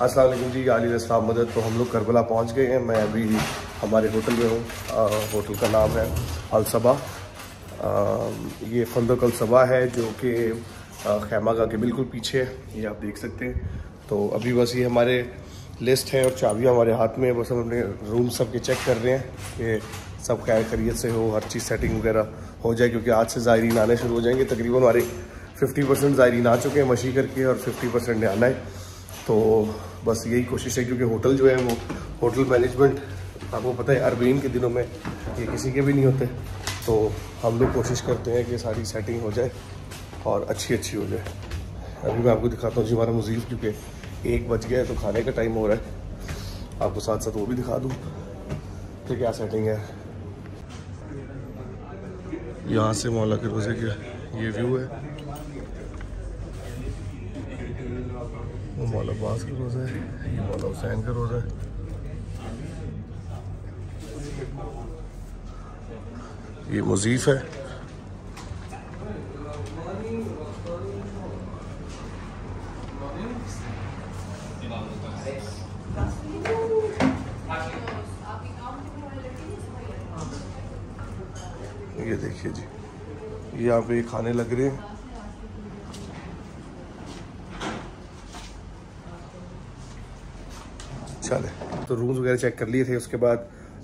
السلام علیکم جی علی اسلام مدد تو ہم لوگ کربلا پہنچ گئے ہیں۔ میں ابھی ہمارے ہوٹل میں ہوں۔ ہوٹل کا نام ہے الصبا یہ فندق الصبا ہے جو کہ خیمہ گاہ کے بالکل پیچھے ہے۔ یہ آپ دیکھ سکتے ہیں۔ تو ابھی بس یہ ہمارے لسٹ ہے اور چابیاں ہمارے ہاتھ میں بس ہم اپنے روم سب کے چیک کر رہے ہیں کہ سب خیر خرید سے ہو، ہر چیز سیٹنگ وغیرہ ہو جائے، کیونکہ آج سے زائرین آنے شروع ہو جائیں گے۔ تقریباً ہمارے ففٹی پرسینٹ زائرین آ چکے ہیں مشی کر کے اور ففٹی پرسینٹ نے آنا ہے۔ تو بس یہی کوشش ہے، کیونکہ ہوٹل جو ہے وہ ہوٹل مینجمنٹ آپ کو پتہ ہے اربین کے دنوں میں یہ کسی کے بھی نہیں ہوتے۔ تو ہم لوگ کوشش کرتے ہیں کہ ساری سیٹنگ ہو جائے اور اچھی اچھی ہو جائے۔ ابھی میں آپ کو دکھاتا ہوں جی ہمارا مزید، کیونکہ ایک بج گیا ہے تو کھانے کا ٹائم ہو رہا ہے۔ آپ کو ساتھ ساتھ وہ بھی دکھا دوں۔ کہ کیا سیٹنگ ہے؟ یہاں سے مولا کے روزے کے یہ ویو ہے۔ وہ مولا عباس کا روزہ ہے۔ یہ مولا حسین کا روزہ ہے۔ یہ مضیف ہے۔ یہ دیکھیے جی یہ یہاں پہ کھانے لگ رہے ہیں۔ چلے۔ تو رومز وغیرہ چیک کر لیے تھے، اس کے بعد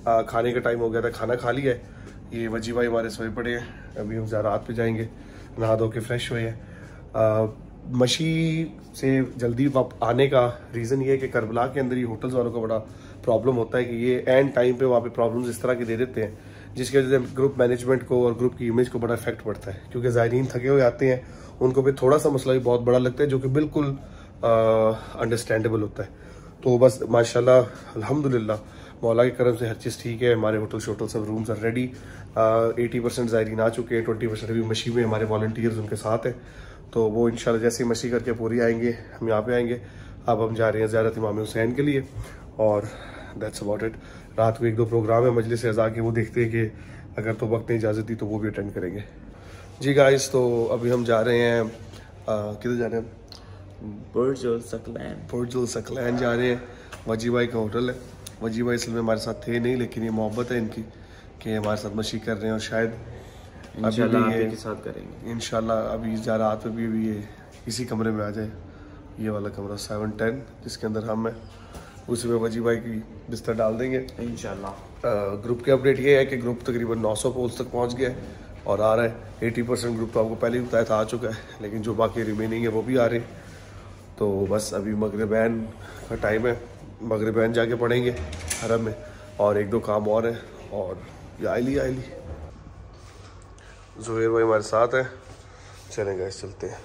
کھانے کا ٹائم ہو گیا تھا، کھانا کھا لیا ہے۔ یہ وجی بھائی ہمارے سوئے پڑے ہیں۔ ابھی ہم زیارات پہ جائیں گے، نہا دھو کے فریش ہوئے ہیں۔ مشی سے جلدی آنے کا ریزن یہ ہے کہ کربلا کے اندر یہ ہوٹلز والوں کا بڑا پرابلم ہوتا ہے کہ یہ اینڈ ٹائم پہ وہاں پہ پرابلمز اس طرح کے دے دیتے ہیں، جس کی وجہ سے گروپ مینجمنٹ کو اور گروپ کی امیج کو بڑا افیکٹ پڑتا ہے۔ کیونکہ زائرین تھکے ہوئے آتے ہیں، ان کو پھر تھوڑا سا مسئلہ بھی بہت بڑا لگتا ہے جو کہ بالکل انڈرسٹینڈیبل ہوتا ہے۔ تو بس ماشاءاللہ، الحمدللہ، مولا کے کرم سے ہر چیز ٹھیک ہے، ہمارے ہوٹل شوٹل سب rooms are ready eighty percent زائرین آ چکے ہیں ٹوئنٹی پرسینٹ ابھی مشی میں ہمارے والنٹیئرز ان کے ساتھ ہیں۔ تو وہ انشاءاللہ جیسے ہی مشی کر کے پوری آئیں گے ہم یہاں پہ آئیں گے۔ اب ہم جا رہے ہیں زیارت امام حسین کے لیے اور دیٹس اباؤٹ اٹ رات کو ایک دو پروگرام ہے مجلس اعضاء کے وہ دیکھتے ہیں کہ اگر تو وقت نے اجازت دی تو وہ بھی اٹینڈ کریں گے۔ جی گائز تو ابھی ہم جا رہے ہیں کدھر جا رہے ہیں؟ برج السکلین برج السکلین جا رہے ہیں۔ وجی بھائی کا ہوٹل ہے۔ وجی بھائی اصل میں ہمارے ساتھ تھے نہیں لیکن یہ محبت ہے ان کی کہ ہمارے ساتھ مشی کر رہے ہیں اور شاید انشاءاللہ آپ کے ساتھ کریں گے۔ انشاءاللہ ابھی جا رات پہ بھی ابھی یہ اسی کمرے میں آ جائے یہ والا کمرہ سیون ٹین جس کے اندر ہم ہیں اسی میں وجی بھائی کی بستر ڈال دیں گے۔ انشاءاللہ۔ گروپ کے اپڈیٹ یہ ہے کہ گروپ تقریباً نو سو پولس تک پہنچ گیا ہے اور آ رہا ہے۔ ایٹی پرسینٹ گروپ تو آپ کو پہلے ہی بتایا تھا آ چکا ہے۔ لیکن جو باقی ریمیننگ ہے وہ بھی آ رہے ہیں۔ تو بس ابھی مغربین کا ٹائم ہے۔ مغربین جا کے پڑھیں گے حرم میں۔ اور ایک دو کام اور ہیں۔ اور یہ آئلی آئلی زہیر بھائی ہمارے ساتھ ہیں۔ چلیں گئے چلتے ہیں۔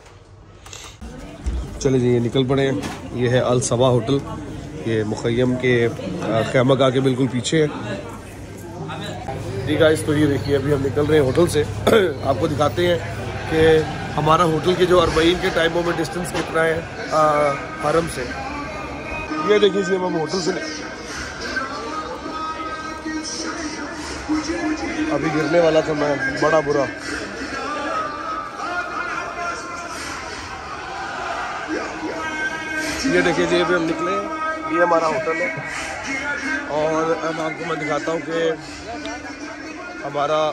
چلے جی یہ نکل پڑے ہیں۔ یہ ہے الصبا ہوٹل۔ یہ مخیم کے خیمہ گاہ کے بالکل پیچھے ہے جی گائز تو یہ دیکھیے، ابھی ہم نکل رہے ہیں ہوٹل سے۔ آپ کو دکھاتے ہیں کہ ہمارا ہوٹل کے جو اربعین کے ٹائموں میں ڈسٹنس کتنا ہے حرم سے۔ یہ دیکھیے جی ہم ہوٹل سے۔ ابھی گرنے والا تھا میں، بڑا برا۔ یہ دیکھیے جی ابھی ہم نکلے۔ یہ ہمارا ہوٹل ہے۔ اور اب آپ کو میں دکھاتا ہوں کہ ہمارا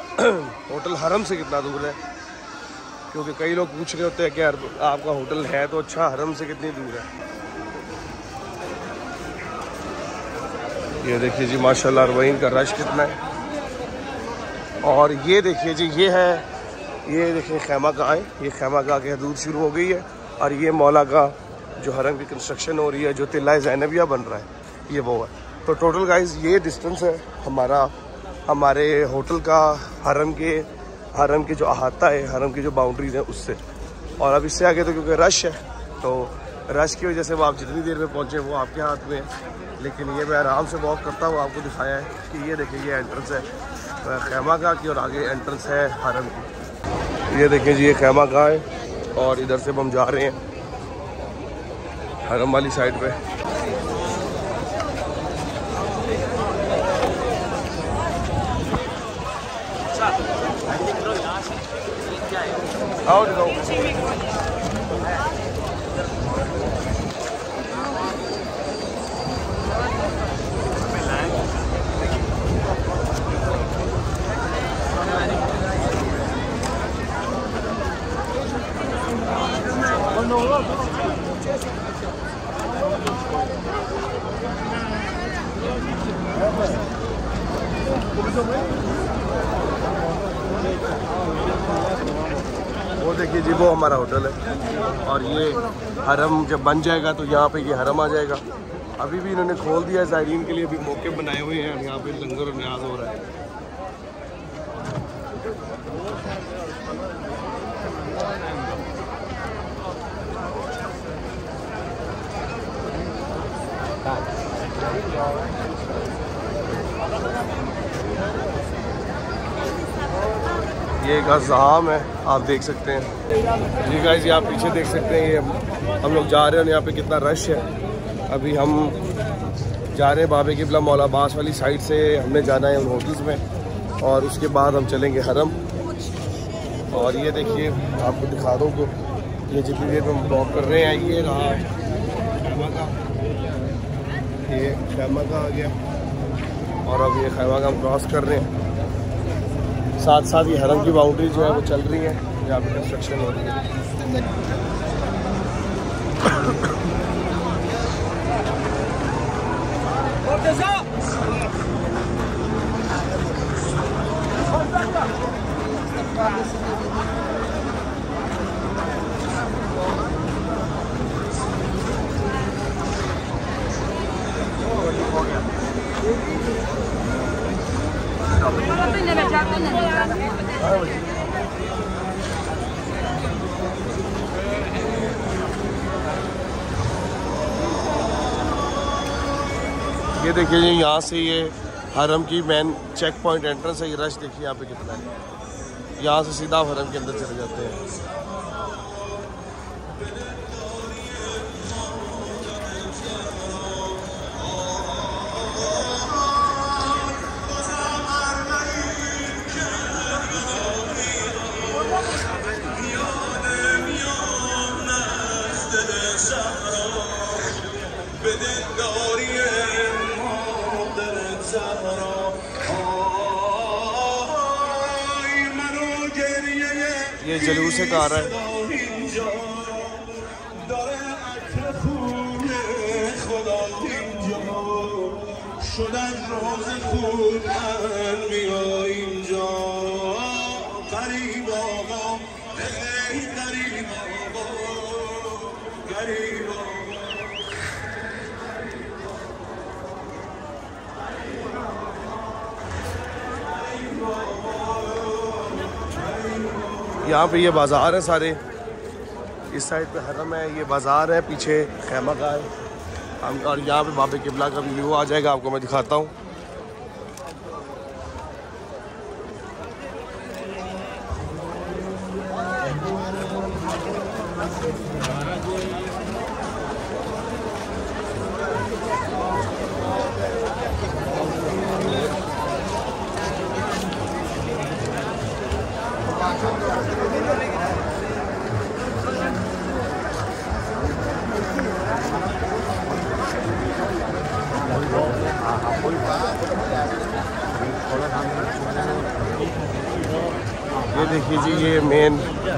ہوٹل حرم سے کتنا دور ہے۔ کیونکہ کئی لوگ پوچھ رہے ہوتے ہیں کہ آپ کا ہوٹل ہے تو اچھا حرم سے کتنی دور ہے؟ یہ دیکھیے جی ماشاءاللہ اربعین کا رش کتنا ہے۔ اور یہ دیکھیے جی یہ ہے، یہ دیکھیے خیمہ گاہ ہے۔ یہ خیمہ گاہ کی حدود شروع ہو گئی ہے اور یہ مولا کا جو حرم کی کنسٹرکشن ہو رہی ہے، جو تلہ زینبیہ بن رہا ہے، یہ وہ ہے۔ تو ٹوٹل گائز یہ ڈسٹنس ہے ہمارا، ہمارے ہوٹل کا، حرم کے حرم کے جو احاطہ ہے، حرم کی جو باؤنڈریز ہیں اس سے۔ اور اب اس سے آگے تو کیونکہ رش ہے، تو رش کی وجہ سے وہ آپ جتنی دیر میں پہنچے، وہ آپ کے ہاتھ میں لیکن یہ میں آرام سے واک کرتا ہوں، آپ کو دکھایا ہے کہ یہ دیکھیں یہ انٹرنس ہے۔ خیمہ گاہ کی اور آگے انٹرنس ہے حرم کی۔ یہ دیکھیں جی یہ خیمہ گاہ ہے اور ادھر سے ہم جا رہے ہیں حرم والی سائڈ پہ۔ آؤ وہ دیکھیے جی وہ ہمارا ہوٹل ہے۔ اور یہ حرم جب بن جائے گا تو یہاں پہ یہ حرم آ جائے گا۔ ابھی بھی انہوں نے کھول دیا ہے، زائرین کے لیے ابھی موقع بنائے ہوئے ہیں یہاں پہ لنگر و نیاز ہو رہا ہے۔ یہ ایک اذہام ہے، آپ دیکھ سکتے ہیں۔ جی گائز یہ آپ پیچھے دیکھ سکتے ہیں، یہ ہم لوگ جا رہے ہیں اور یہاں پہ کتنا رش ہے۔ ابھی ہم جا رہے ہیں بابے قبلہ مولا عباس والی سائڈ سے، ہم نے جانا ہے ان ہوٹلس میں۔ اور اس کے بعد ہم چلیں گے حرم۔ اور یہ دیکھیے، آپ کو دکھا دوں کہ یہ جتنی دیر میں ہم بلاک کر رہے ہیں، یہ رہا۔ یہ خیمہ کا آ گیا؟ اور اب یہ خیمہ کا ہم کراس کر رہے ہیں۔ ساتھ ساتھ یہ حرم کی باؤنڈری جو ہے وہ چل رہی ہے۔ جہاں پہ کنسٹرکشن ہو رہی ہے۔ یہ دیکھیے جی یہاں سے یہ حرم کی مین چیک پوائنٹ انٹرنس ہے، یہ رش دیکھیے یہاں پہ کتنا ہے۔ یہاں سے سیدھا حرم کے اندر چلے جاتے ہیں۔ یه جلوس کاره داره خدا شدن روز خود یہاں پہ یہ بازار ہے سارے۔ اس سائڈ پہ حرم ہے، یہ بازار ہے، پیچھے خیمہ کا ہے۔ ہم اور یہاں پہ بابے قبلہ کا ویو آ جائے گا، آپ کو میں دکھاتا ہوں۔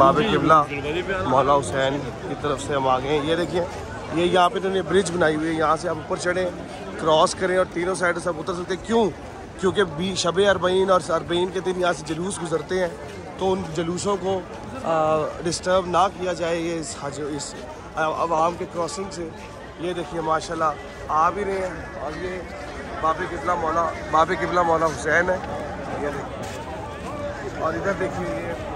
باب قبلہ مولا حسین کی طرف سے ہم آ گئے ہیں۔ یہ دیکھیے، یہ یہاں پہ انہوں نے برج بنائی ہوئی ہے۔ یہاں سے آپ اوپر چڑھیں کراس کریں اور تینوں سائڈ سے آپ اتر سکتے۔ ہیں کیوں؟ کیونکہ بی شب اربعین اور اربعین کے دن یہاں سے جلوس گزرتے ہیں۔ تو ان جلوسوں کو ڈسٹرب نہ کیا جائے یہ اس حج اس عوام کے کراسنگ سے۔ یہ دیکھیے ماشاء اللہ آ بھی رہے ہیں۔ اور یہ باب قبلہ مولا باب قبلہ مولا حسین ہے۔ یہ دیکھیے۔ اور ادھر دیکھیے، یہ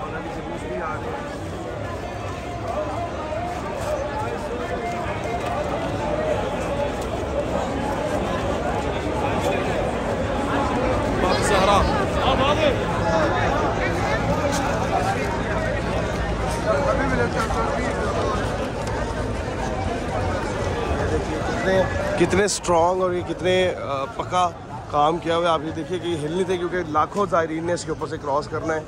کتنے کتنے اسٹرانگ اور یہ کتنے پکا کام کیا ہوا ہے؟ آپ یہ دیکھیے کہ ہل نہیں تھے کیونکہ لاکھوں زائرین نے اس کے اوپر سے کراس کرنا ہے۔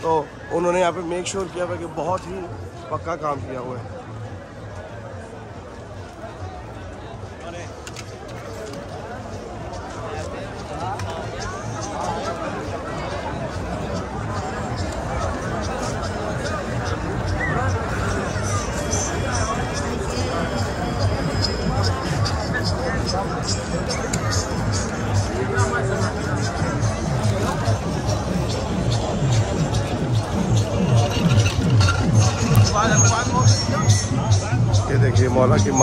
تو انہوں نے یہاں پہ میک شور کیا ہوا کہ بہت ہی پکا کام کیا ہوا ہے۔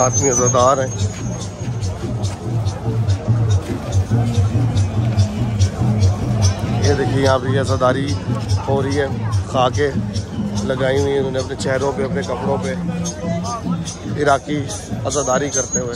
آدمی عزادار ہیں۔ یہ دیکھیے یہاں پہ عزاداری ہو رہی ہے۔ خاکیں لگائی ہوئی ہیں انہوں نے اپنے چہروں پہ، اپنے کپڑوں پہ۔ عراقی عزاداری کرتے ہوئے۔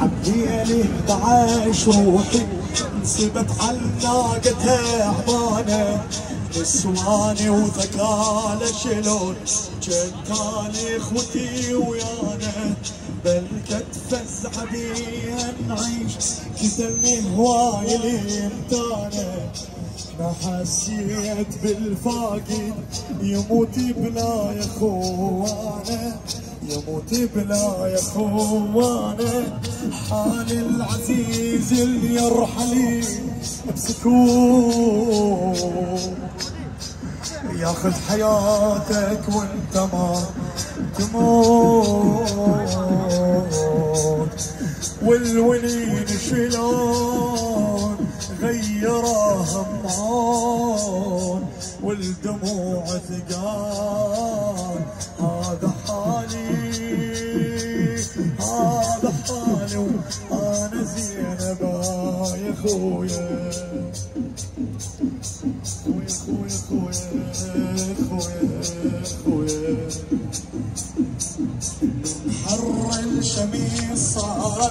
عجيالي بعاش روحي انسبت على تعبانه نسواني وذكاء شلون؟ جتاني اخوتي ويانا. بلكت فزع بيها نعيش كتمي هواي اللي امتانه ما حسيت بالفاقد. يموت بلا يا اخوانا يموت بلا يا اخوانا حال العزيز اللي يرحلي بسكون. ياخذ حياتك وانت ما تموت. والولين دموع ثقال هذا حالي هذا حالي وأنا زينب يا خويا خويا خويا خويا خويا حر الشميس صار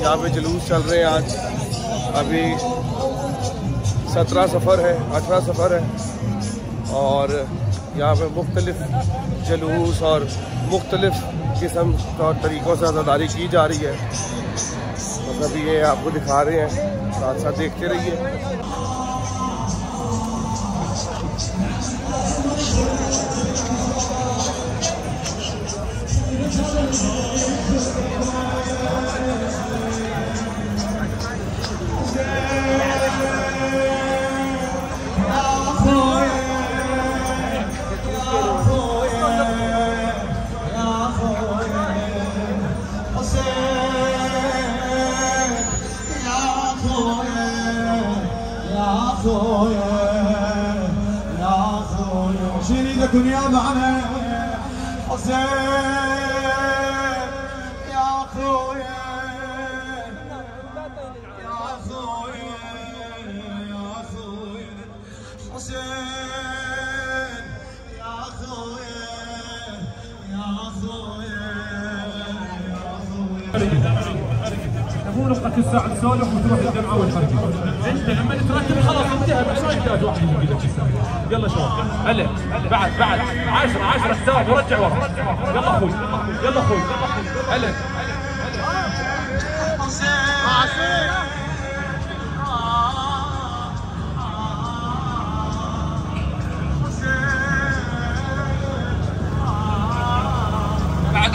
یہاں پہ جلوس چل رہے ہیں آج۔ ابھی سترہ سفر ہے، اٹھارہ سفر ہے۔ اور یہاں پہ مختلف جلوس اور مختلف قسم اور طریقوں سے عزاداری کی جا رہی ہے۔ مطلب ابھی یہ آپ کو دکھا رہے ہیں، ساتھ ساتھ دیکھتے رہیے۔ خويا يا خويا يا خويا شيل إيدك ويا معنا حسين نبقى الساعة تسولف وتروح الجمعة والخرجة. انت لما ترتب خلاص انتهى. ما يحتاج واحد. يجي لك الساعة. يلا شباب. هلا. بعد بعد. 10 10 حساب ورجع ورا. يلا أخوي. يلا أخوي. هلا.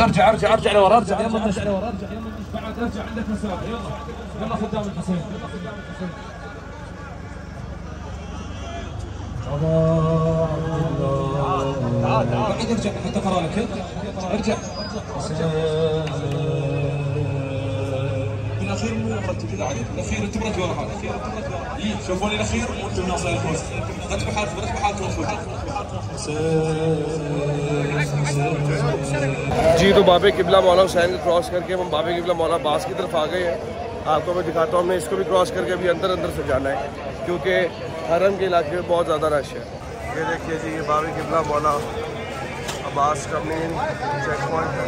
أرجع أرجع أرجع لورا أرجع. يلا ارجع لورا ارجع ارجع عندك مسافة يلا. يلا خدام الحسين. يلا خدام الحسين تعال تعال بعد ارجع حتى اقرا لك ارجع. بالاخير مو كذا عليك. الأخير انت مرتب ورا حالك. شوفوني الاخير وانتم ناصر الفوز. رتبوا حالكم رتبوا حالكم اخوي جی تو باب قبلہ مولا حسین کو کراس کر کے ہم باب قبلہ مولا عباس کی طرف آ گئے ہیں۔ آپ کو میں دکھاتا ہوں ہمیں اس کو بھی کراس کر کے ابھی اندر اندر سے جانا ہے کیونکہ حرم کے علاقے میں بہت زیادہ رش ہے۔ یہ دیکھیے جی یہ بابی قبلہ مولا عباس کا مین چیک پوائنٹ ہے۔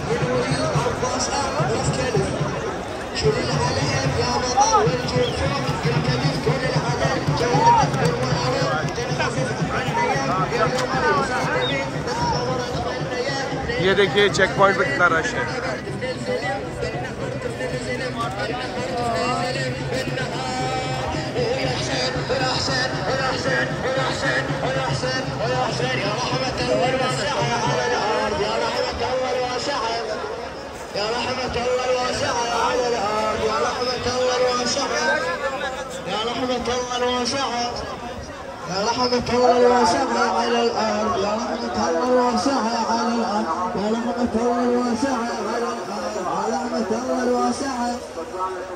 یہ دیکھیے چیک پوائنٹ پہ کتنا رش ہے يا رحمة الله الواسعة على الأرض يا رحمة الله الواسعة يا رحمة الله الواسعة يا رحمة الله الواسعة على الأرض يا رحمة الله الواسعة رحمة والواسعة على رحمة والواسعة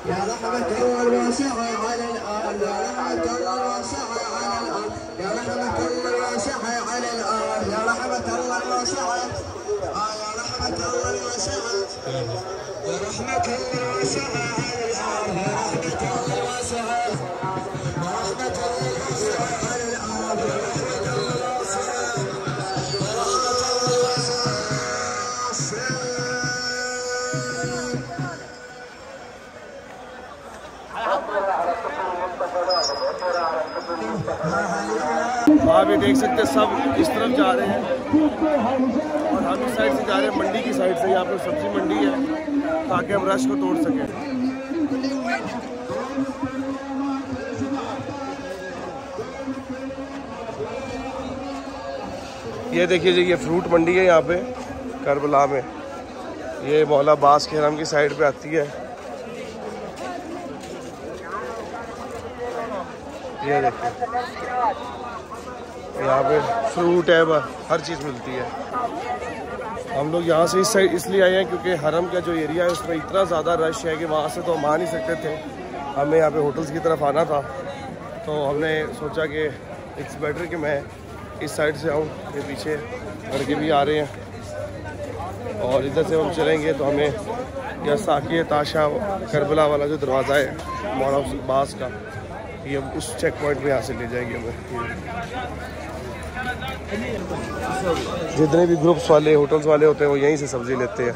يا رحمة والواسعة على الأرض. يا رحمة والواسعة على الأرض. يا رحمة والواسعة على الأرض. يا رحمة والواسعة آه، يا رحمة والواسعة يا رحمة والواسعة على الأرض. يا رحمة والواسعة آپ یہ دیکھ سکتے سب اس طرف جا رہے ہیں اور ہم اس سائڈ سے جا رہے ہیں، منڈی کی سائڈ سے، یہاں پہ سبزی منڈی ہے، تاکہ ہم رش کو توڑ سکیں۔ یہ دیکھیے جی یہ فروٹ منڈی ہے یہاں پہ، کربلا میں۔ یہ مولا باس کے حرم کی سائڈ پہ آتی ہے۔ یہ دیکھیے یہاں پہ فروٹ ہے ہر چیز ملتی ہے۔ ہم لوگ یہاں سے اس سائڈ اس لیے آئے ہیں کیونکہ حرم کا جو ایریا ہے، اس میں اتنا زیادہ رش ہے کہ وہاں سے تو ہم آ نہیں سکتے تھے۔ ہمیں یہاں پہ ہوٹلس کی طرف آنا تھا۔ تو ہم نے سوچا کہ اٹس بیٹر کہ میں اس سائڈ سے آؤں، یہ پیچھے لڑکے بھی آ رہے ہیں۔ اور ادھر سے ہم چلیں گے تو ہمیں یہ ساکی تاشا کربلا والا جو دروازہ ہے مولا باس کا۔ یہ اس چیک پوائنٹ پہ یہاں سے لے جائیں گے ہمیں جتنے بھی گروپس والے ہوٹلس والے ہوتے ہیں، وہ یہیں سے سبزی لیتے ہیں۔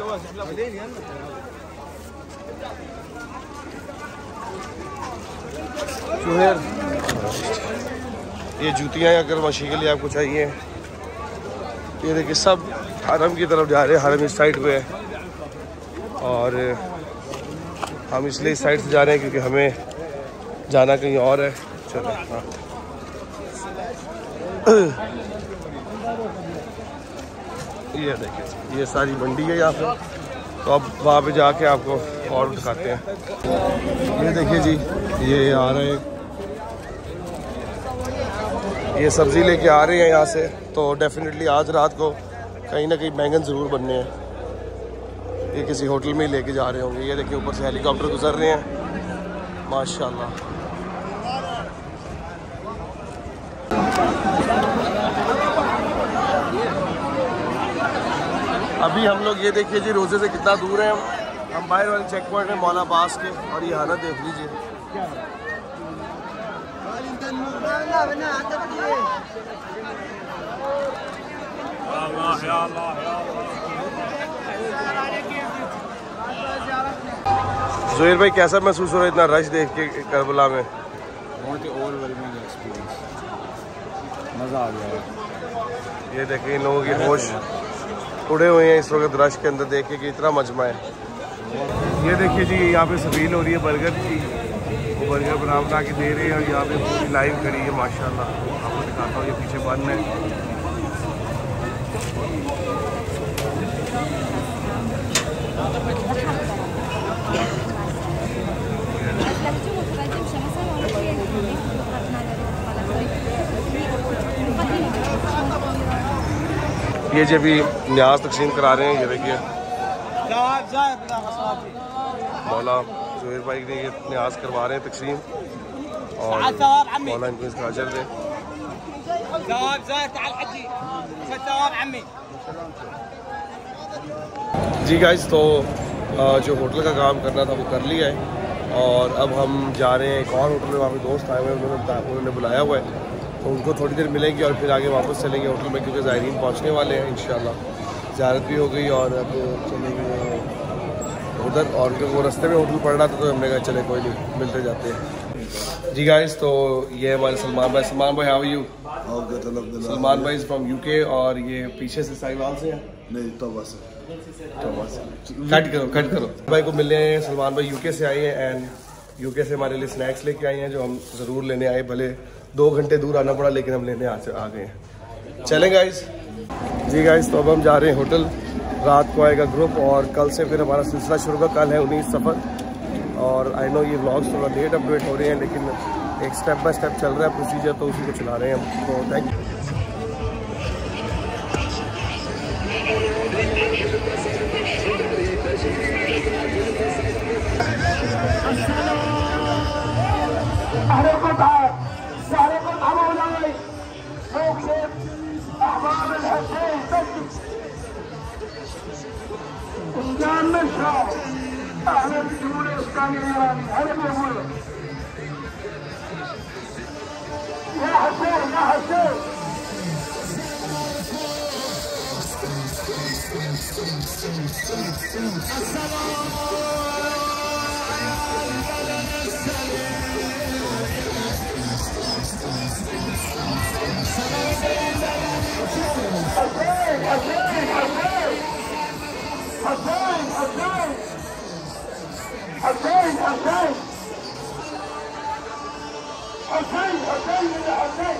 یہ جوتیاں اگر مشی کے لیے آپ کو چاہیے۔ یہ دیکھیے سب حرم کی طرف جا رہے ہیں، حرم اس سائڈ پہ ہے۔ اور ہم اس لیے اس سائڈ سے جا رہے ہیں کیونکہ ہمیں جانا کہیں اور ہے۔ چلو ہاں۔ یہ دیکھیے یہ ساری منڈی ہے یہاں پہ تو اب وہاں پہ جا کے آپ کو اور دکھاتے ہیں۔ یہ دیکھیے جی یہ آ رہے ہیں۔ یہ سبزی لے کے آ رہے ہیں یہاں سے۔ تو ڈیفینیٹلی آج رات کو کہیں نہ کہیں بینگن ضرور بننے ہیں۔ یہ کسی ہوٹل میں ہی لے کے جا رہے ہوں گے۔ یہ دیکھیے اوپر سے ہیلی کاپٹر گزر رہے ہیں۔ ماشاء اللہ ابھی ہم لوگ یہ دیکھیے جی روزے سے کتنا دور ہیں ہم۔ باہر والے چیک پوائنٹ ہیں مولا باس کے اور یہ حالت دیکھ لیجیے زہیر بھائی کیسا محسوس ہو رہا ہے اتنا رش دیکھ کے کربلا میں؟ بہت ہی اوور ویلمنگ ایکسپیرینس مزہ آ گیا۔ ہے یہ دیکھیں ان لوگوں کی ہوش۔ اڑے ہوئے ہیں اس وقت رش کے اندر دیکھے کہ اتنا مجمع ہے۔ یہ دیکھیے جی یہاں پہ سبیل ہو رہی ہے برگر کی۔ وہ برگر بنا بنا کے دے رہے ہیں اور یہاں پہ پوری لائن کھڑی ہے ماشاء اللہ آپ کو دکھاتا ہوں، یہ پیچھے بند ہے یہ جو بھی نیاز تقسیم کرا رہے ہیں، یہ دیکھیے۔ مولا زہیر بھائی نے یہ نیاز کروا رہے ہیں تقسیم۔ اور مولا ان کو اس کا اجر دے۔ جی گائز تو جو ہوٹل کا کام کرنا تھا وہ کر لیا ہے۔ اور اب ہم جا رہے ہیں، ایک اور ہوٹل میں، وہاں پہ دوست آئے ہوئے ہیں انہوں نے بلایا ہوا ہے۔ تو ان کو تھوڑی دیر ملیں گے اور پھر آگے واپس چلیں گے ہوٹل میں کیونکہ زائرین پہنچنے والے ہیں انشاءاللہ۔ زیارت بھی ہو گئی اور اب چلیں گے ادھر۔ اور کیونکہ وہ رستے میں ہوٹل پڑ رہا تھا تو ہم نے کہا چلے کوئی نہیں ملتے جاتے ہیں۔ جی گائز تو یہ ہمارے سلمان بھائی۔ سلمان بھائی ہاؤ یو سلمان بھائی فرام یو کے اور یہ پیچھے سے سائیوال سے ہیں نہیں توبہ سے۔ کٹ کرو کٹ کرو۔ بھائی کو ملنے ہیں سلمان بھائی یو کے سے آئے ہیں اینڈ یو کے سے ہمارے لیے سنیکس لے کے آئے ہیں جو ہم ضرور لینے آئے بھلے دو گھنٹے دور آنا پڑا، لیکن ہم لینے آ گئے ہیں۔ چلیں گائز جی گائز تو اب ہم جا رہے ہیں ہوٹل۔ رات کو آئے گا گروپ اور کل سے پھر ہمارا سلسلہ شروع کا کل ہے انیس سفر اور آئی نو یہ بلاگس تھوڑا لیٹ اپڈیٹ ہو رہے ہیں، لیکن ایک اسٹیپ بائی اسٹیپ چل رہا ہے پروسیجر تو اسی کو چلا رہے ہیں ہم۔ تو تھینک یو الجمهورية الإسلامية الإيرانية هلا بيقولوا يا حسين يا حسين حسين حسين حسين حسين حسين حسين حسين حسين حسين يا حسين